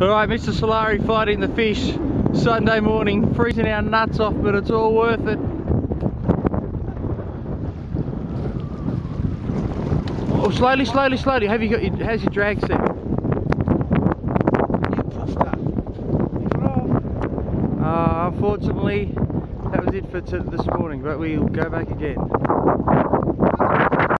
Alright, Mr. Solari fighting the fish. Sunday morning, freezing our nuts off, but it's all worth it. Oh, slowly, slowly, slowly. Have you got your, how's your drag set? Uh, unfortunately, that was it for t this morning, but we'll go back again.